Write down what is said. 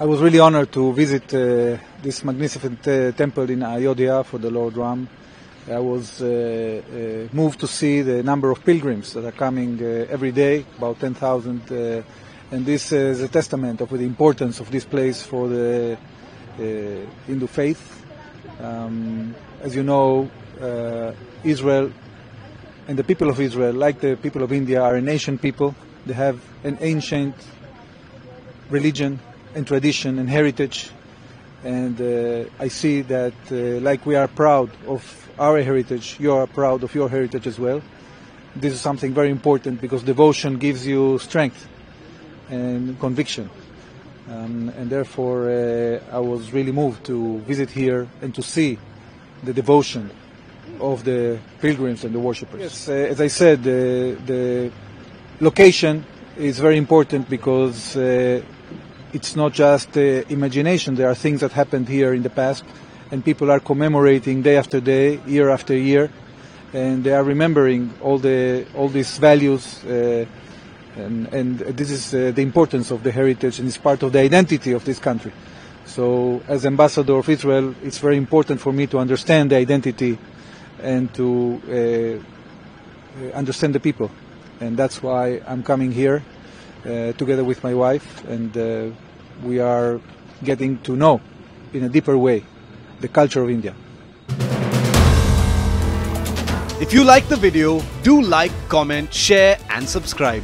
I was really honored to visit uh, this magnificent uh, temple in Ayodhya for the Lord Ram. I was uh, uh moved to see the number of pilgrims that are coming uh, every day, about 10,000, uh, and this is a testament of the importance of this place for the Hindu faith. Um, as you know, Israel and the people of Israel, like the people of India, are a nation people. They have an ancient religion and tradition and heritage. And uh, I see that, uh, like we are proud of our heritage, you are proud of your heritage as well. This is something very important because devotion gives you strength and conviction. Um, and therefore, uh, I was really moved to visit here and to see the devotion of the pilgrims and the worshippers. Yes, uh, as I said, the location is very important because uh, it's not just uh, imagination. There are things that happened here in the past, and people are commemorating day after day, year after year, and they are remembering all the all these values. Uh, and, and, this is uh, the importance of the heritage, and it's part of the identity of this country. So, as ambassador of Israel, it's very important for me to understand the identity and to uh, understand the people, and that's why I'm coming here uh, together with my wife, and uh, we are getting to know in a deeper way the culture of India. If you like the video, do like, comment, share and subscribe.